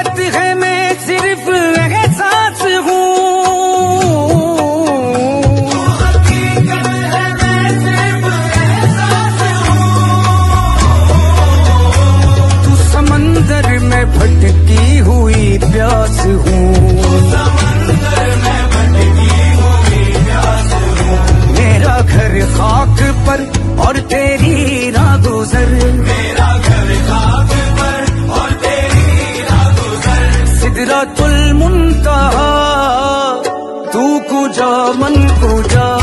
हकीकत है मैं सिर्फ़ एहसास हूँ। तू समंदर में भटकी हुई प्यास हूँ। मेरा घर खाक पर और तेरी राह सिदरातुल मुंता तू कुजा मन कुजा।